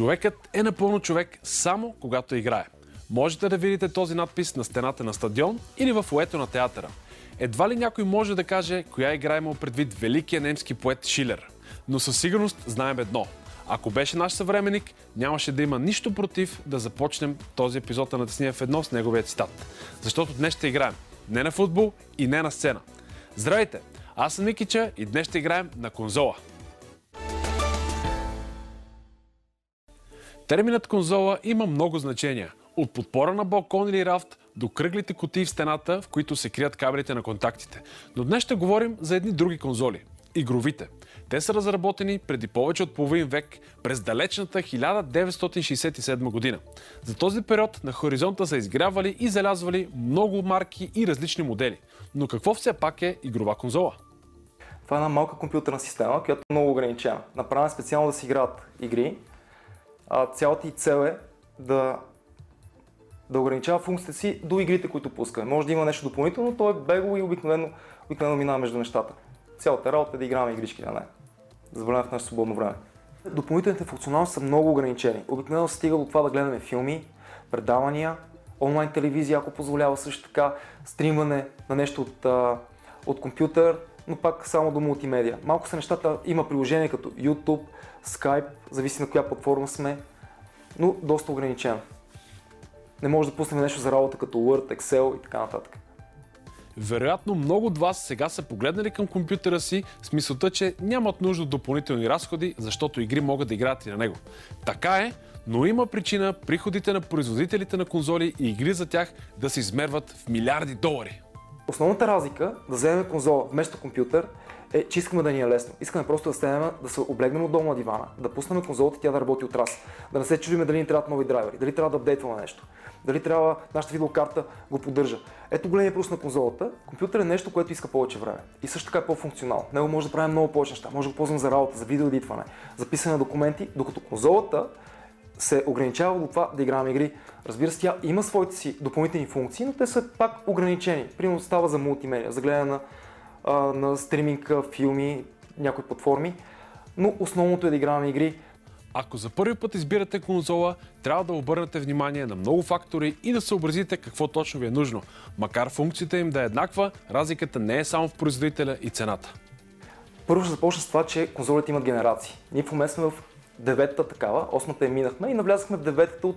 Човекът е напълно човек само когато играе. Можете да видите този надпис на стената на стадион или в уето на театъра. Едва ли някой може да каже коя игра има предвид великия немски поет Шилер. Но със сигурност знаем едно. Ако беше наш съвременник, нямаше да има нищо против да започнем този епизод на Натисния в едно с неговия цитат. Защото днес ще играем не на футбол и не на сцена. Здравейте! Аз съм Никича и днес ще играем на конзола. Терминът конзола има много значения. От подпора на балкон или рафт до кръглите кутии в стената, в които се крият кабелите на контактите. Но днес ще говорим за едни други конзоли – игровите. Те са разработени преди повече от половин век, през далечната 1967 година. За този период на хоризонта са изгрявали и залязвали много марки и различни модели. Но какво все пак е игрова конзола? Това е една малка компютърна система, която е много ограничена. Направена специално да си играят игри. А цялата и цел е да, да ограничава функциите си до игрите, които пуска. Може да има нещо допълнително, то е бегло и обикновено, обикновено минава между нещата. Цялата работа е да играме игрички, а не. Забавляваме в нашето свободно време. Допълнителните функционалности са много ограничени. Обикновено се стига до това да гледаме филми, предавания, онлайн телевизия, ако позволява също така, стримване на нещо от, от компютър, но пак само до мултимедия. Малко са нещата, има приложения като YouTube, Skype, зависи на коя платформа сме, но доста ограничено. Не може да пуснем нещо за работа като Word, Excel и така нататък. Вероятно много от вас сега са погледнали към компютъра си с мисълта, че нямат нужда от допълнителни разходи, защото игри могат да играят и на него. Така е, но има причина приходите на производителите на конзоли и игри за тях да се измерват в милиарди долари. Основната разлика да вземем конзола вместо компютър е, че искаме да ни е лесно. Искаме просто да станем, да се облегнем отдолу на дивана, да пуснем конзолата и тя да работи от раз. Да не се чудиме дали ни трябват нови драйвери, дали трябва да апдейтваме нещо, дали трябва нашата видеокарта го поддържа. Ето големия плюс на конзолата. Компютър е нещо, което иска повече време. И също така е по-функционал. Него може да правим много повече неща. Може да го ползвам за работа, за видеоедитване, за писане на документи, докато конзолата се ограничава до това да играем игри. Разбира се, тя има своите си допълнителни функции, но те са пак ограничени. Примерно става за мултимедия, за гледане на, а, на стриминг, филми, някои платформи. Но основното е да играем игри. Ако за първи път избирате конзола, трябва да обърнете внимание на много фактори и да съобразите какво точно ви е нужно. Макар функцията им да е еднаква, разликата не е само в производителя и цената. Първо ще започна с това, че конзолите имат генерации. Ние в момента сме в деветата такава, осмата я минахме и навлязахме в деветата от,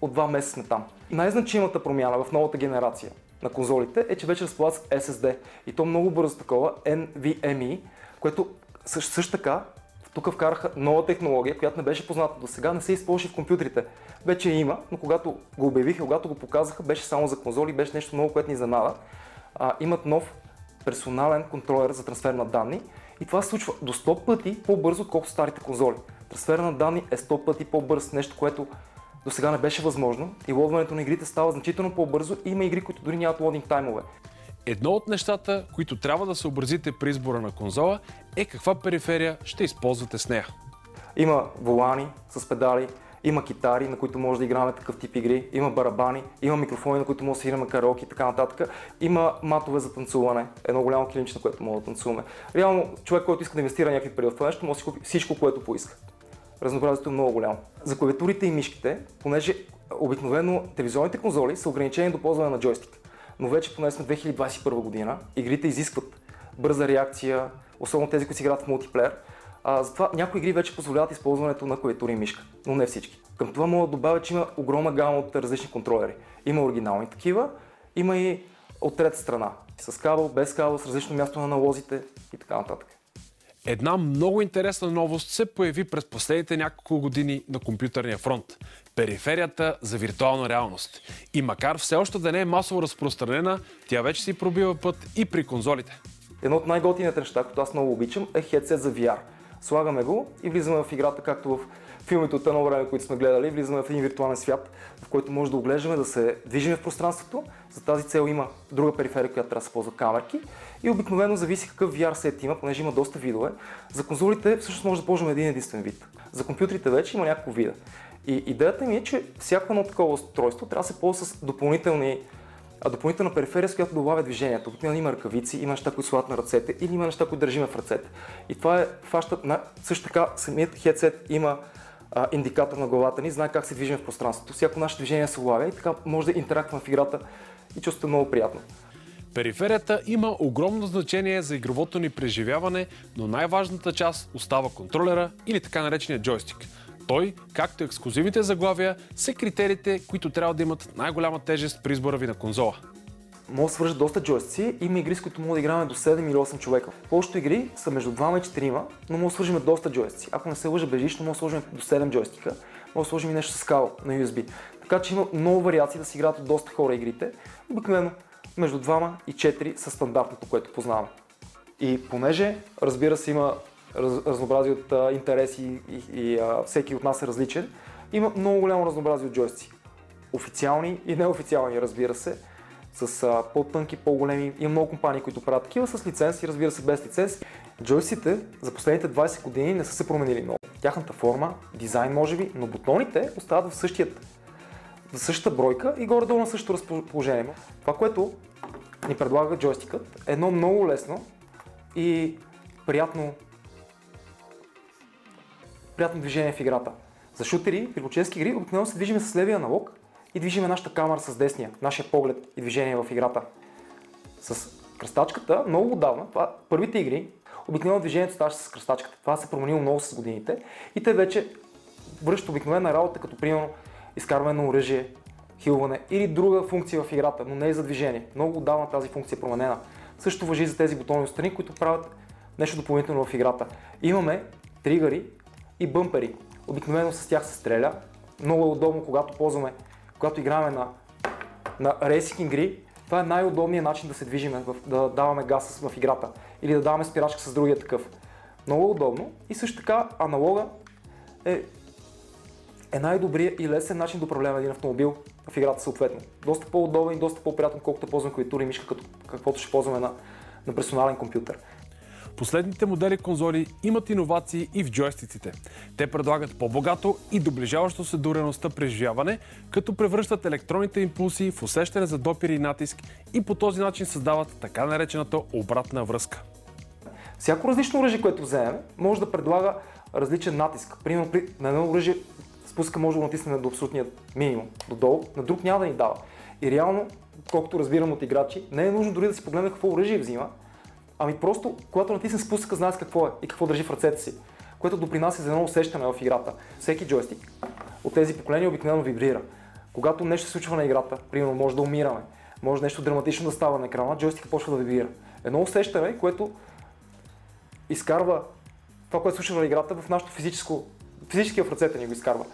от два месеца сме там. Най-значимата промяна в новата генерация на конзолите е, че вече разполагат с SSD и то много бързо такова NVMe, което също, също така тук вкараха нова технология, която не беше позната до сега, не се използваше в компютрите. Вече има, но когато го обявиха, когато го показаха, беше само за конзоли, беше нещо много, което ни занада. А, имат нов персонален контролер за трансфер на данни и това се случва до 100 пъти по-бързо, отколкото старите конзоли. Трансфер на данни е 100 пъти по-бърз, нещо, което до сега не беше възможно и лодването на игрите става значително по-бързо и има игри, които дори нямат лодинг таймове. Едно от нещата, които трябва да съобразите при избора на конзола е каква периферия ще използвате с нея. Има волани с педали, има китари, на които може да играме такъв тип игри, има барабани, има микрофони, на които може да свираме караоке и така нататък. Има матове за танцуване, едно голямо килимче, на което може да танцуваме. Реално, човек, който иска да инвестира някакви пари в това нещо, може да си купи всичко, което поиска. Разнообразието е много голямо. За клавиатурите и мишките, понеже обикновено телевизионните конзоли са ограничени до ползване на джойстик. Но вече поне сме 2021 година, игрите изискват бърза реакция, особено тези, които си играят в мултиплеер. А, затова някои игри вече позволяват използването на клавиатура и мишка, но не всички. Към това мога да добавя, че има огромна гама от различни контролери. Има оригинални такива, има и от трета страна. С кабел, без кабел, с различно място на налозите и така нататък. Една много интересна новост се появи през последните няколко години на компютърния фронт – периферията за виртуална реалност. И макар все още да не е масово разпространена, тя вече си пробива път и при конзолите. Едно от най-готините неща, които аз много обичам, е хедсет за VR. Слагаме го и влизаме в играта, както в филмите от едно време, които сме гледали, влизаме в един виртуален свят, в който може да оглеждаме, да се движим в пространството. За тази цел има друга периферия, която трябва да се ползва камерки. И обикновено зависи какъв VR сет има, понеже има доста видове. За конзолите всъщност може да ползваме един единствен вид. За компютрите вече има няколко вида. И идеята ми е, че всяко едно такова устройство трябва да се ползва с допълнителни а допълнителна периферия, с която добавя движението. Обикновено има ръкавици, има неща, които слагат на ръцете или има неща, които държиме в ръцете. И това е фаща, на... също така самият хедсет има а, индикатор на главата ни, знае как се движим в пространството. Всяко наше движение се улавя и така може да интерактваме в играта и чувството е много приятно. Периферията има огромно значение за игровото ни преживяване, но най-важната част остава контролера или така наречения джойстик. Той, както ексклюзивните заглавия, са критериите, които трябва да имат най-голяма тежест при избора ви на конзола. Може да свържат доста джойстици. Има игри, с които може да играме до 7 или 8 човека. Повечето игри са между 2 и 4, но може да свържим доста джойстици. Ако не се лъжа бежично, може да сложим до 7 джойстика. Може да сложим и нещо с кабел на USB. Така че има много вариации да си играят от доста хора игрите. Обикновено между 2 и 4 са стандартното, което познавам. И понеже, разбира се, има раз, разнообразие от а, интереси и, и а, всеки от нас е различен, има много голямо разнообразие от джойстици. Официални и неофициални, разбира се, с а, по-тънки, по-големи. Има много компании, които правят такива с лиценз и разбира се без лиценз. Джойстиците за последните 20 години не са се променили много. Тяхната форма, дизайн може би, но бутоните остават в същият в същата бройка и горе-долу на същото разположение. Това, което ни предлага джойстикът е едно много лесно и приятно, приятно движение в играта. За шутери, приключенски игри, обикновено се движиме с левия аналог и движиме нашата камера с десния, нашия поглед и движение в играта. С кръстачката, много отдавна, това, първите игри, обикновено движението ставаше с кръстачката. Това се е променило много с годините и те вече връщат обикновена работа, като примерно изкарване на оръжие, хилване или друга функция в играта, но не е за движение. Много отдавна тази функция е променена. Също въжи за тези бутони отстрани, които правят нещо допълнително в играта. Имаме тригъри и бъмпери. Обикновено с тях се стреля. Много е удобно, когато ползваме, когато играем на, на рейсинг игри. Това е най-удобният начин да се движиме, да даваме газ в играта или да даваме спирачка с другия такъв. Много удобно и също така аналога е е най-добрият и лесен начин да управляваме един автомобил в играта съответно. Доста по-удобен и доста по-приятен, колкото ползваме клавиатура и мишка, като каквото ще ползваме на, на персонален компютър. Последните модели конзоли имат иновации и в джойстиците. Те предлагат по-богато и доближаващо се до реалността преживяване, като превръщат електронните импулси в усещане за допир и натиск и по този начин създават така наречената обратна връзка. Всяко различно оръжие, което вземем, може да предлага различен натиск. Примерно на едно оръжие спуска може да го натиснем до абсолютния минимум, до долу, на друг няма да ни дава. И реално, колкото разбирам от играчи, не е нужно дори да си погледне какво оръжие взима, ами просто, когато натисне спусъка, знаеш какво е и какво държи в ръцете си, което допринася за едно усещане в играта. Всеки джойстик от тези поколения обикновено вибрира. Когато нещо се случва на играта, примерно може да умираме, може нещо драматично да става на екрана, джойстика почва да вибрира. Едно усещане, което изкарва това, което се случва на играта в нашото физическо, физическия в ръцете ни го изкарва.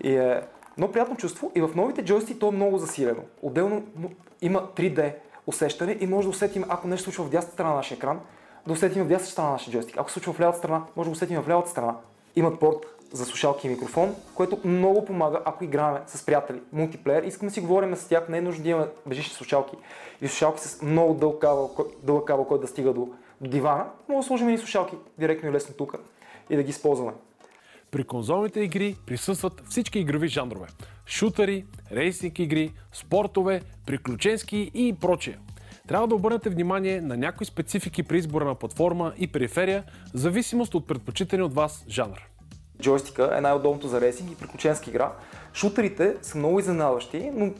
И е много приятно чувство и в новите джойсти то е много засилено. Отделно има 3D усещане и може да усетим, ако нещо случва в дясната страна на нашия екран, да усетим в дясната страна на нашия джойстик. Ако се случва в лявата страна, може да усетим в лявата страна. Имат порт за слушалки и микрофон, което много помага, ако играем с приятели, мултиплеер. Искаме да си говорим с тях, не е нужно да имаме бежични слушалки и слушалки с много дълъг кабел, дълъг кабел който да стига до, до дивана. Може да сложим и слушалки директно и лесно тук и да ги използваме. При конзолните игри присъстват всички игрови жанрове. Шутъри, рейсинг игри, спортове, приключенски и прочие. Трябва да обърнете внимание на някои специфики при избора на платформа и периферия, в зависимост от предпочитане от вас жанр. Джойстика е най-удобното за рейсинг и приключенска игра. Шутерите са много изненадващи, но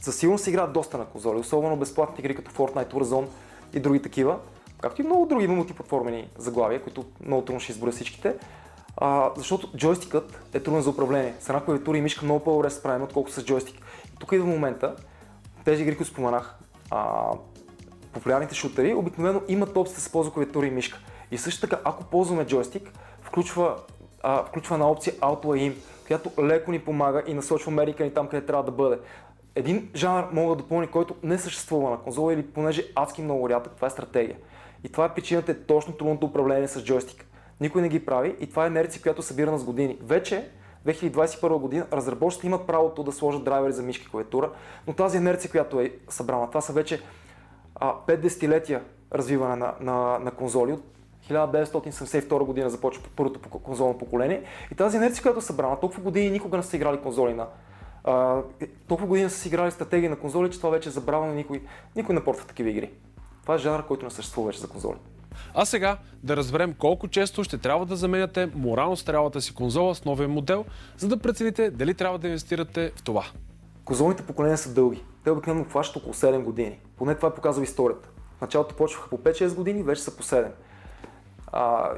за сигурност се играят доста на конзоли, особено безплатни игри като Fortnite, Warzone и други такива, както и много други мултиплатформени заглавия, които много трудно ще изборя всичките. А, защото джойстикът е труден за управление. С една клавиатура и мишка много по-добре се справим, отколкото с джойстик. И тук идва момента, тези игри, които споменах, а, популярните шутери, обикновено имат опция да се ползва клавиатура и мишка. И също така, ако ползваме джойстик, включва, а, включва една опция Auto Aim, която леко ни помага и насочва Америка ни там, къде трябва да бъде. Един жанр мога да допълни, който не съществува на конзола или понеже адски много рядък, това е стратегия. И това е причината е точно трудното управление с джойстик. Никой не ги прави и това е инерция, която е събирана с години. Вече 2021 година разработчиците имат правото да сложат драйвери за мишки клавиатура, но тази инерция, която е събрана, това са вече а, 5 десетилетия развиване на, на, на конзоли. От 1972 година започва първото конзолно поколение. И тази инерция, която е събрана, толкова години никога не са играли конзоли на. А, толкова години са си играли стратегии на конзоли, че това вече е забравено и никой, никой не портва такива игри. Това е жанр, който не съществува вече за конзоли. А сега да разберем колко често ще трябва да заменяте морално старялата си конзола с новия модел, за да прецените дали трябва да инвестирате в това. Конзолните поколения са дълги. Те обикновено хващат около 7 години. Поне това е показва историята. В началото почваха по 5-6 години, вече са по 7. А,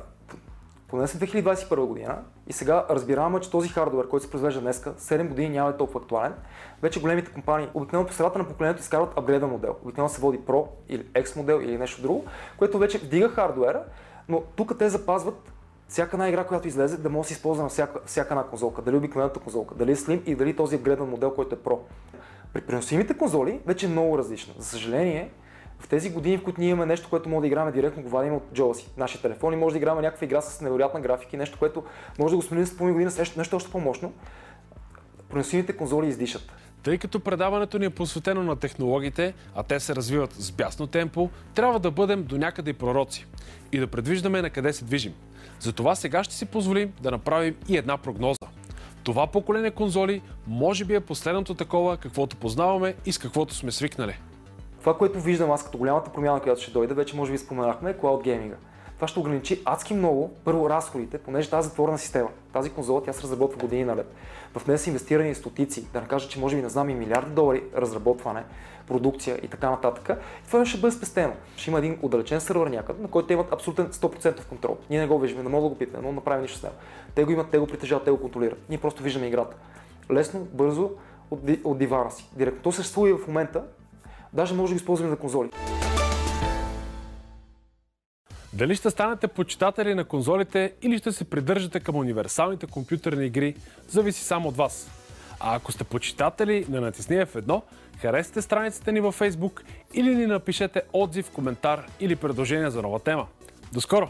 поне са 2021 година и сега разбираме, че този хардвер, който се произвежда днес, 7 години няма е толкова актуален. Вече големите компании, обикновено по средата на поколението изкарват апгрейден модел. Обикновено се води Pro или X модел или нещо друго, което вече вдига хардвера, но тук те запазват всяка една игра, която излезе, да може да се използва на всяка, всяка една конзолка. Дали обикновената конзолка, дали е Slim и дали този апгрейден модел, който е Pro. При преносимите конзоли вече е много различно. За съжаление, в тези години, в които ние имаме нещо, което може да играме директно, го вадим от джоба си. Нашия телефон и може да играме някаква игра с невероятна графика нещо, което може да го сменим с половин година нещо, нещо още по-мощно. Преносимите конзоли издишат. Тъй като предаването ни е посветено на технологиите, а те се развиват с бясно темпо, трябва да бъдем до някъде и пророци и да предвиждаме на къде се движим. Затова сега ще си позволим да направим и една прогноза. Това поколение конзоли може би е последното такова, каквото познаваме и с каквото сме свикнали. Това, което виждам аз като голямата промяна, която ще дойде, вече може би споменахме, е Cloud Gaming. Това ще ограничи адски много, първо разходите, понеже тази затворена система, тази конзола, тя се разработва години наред. В нея са инвестирани стотици, да не кажа, че може би не знам и милиарди долари разработване, продукция и така нататък. И това ще бъде спестено. Ще има един отдалечен сервер някъде, на който те имат абсолютен 100% контрол. Ние не го виждаме, не мога да го питаме, но направим нищо с него. Те го имат, те го притежават, те го контролират. Ние просто виждаме играта. Лесно, бързо, от, от дивана си. Директно. То съществува и в момента, Даже може да го използваме за конзоли. Дали ще станете почитатели на конзолите или ще се придържате към универсалните компютърни игри, зависи само от вас. А ако сте почитатели на Натисни F1, харесате страницата ни във Facebook или ни напишете отзив, коментар или предложение за нова тема. До скоро!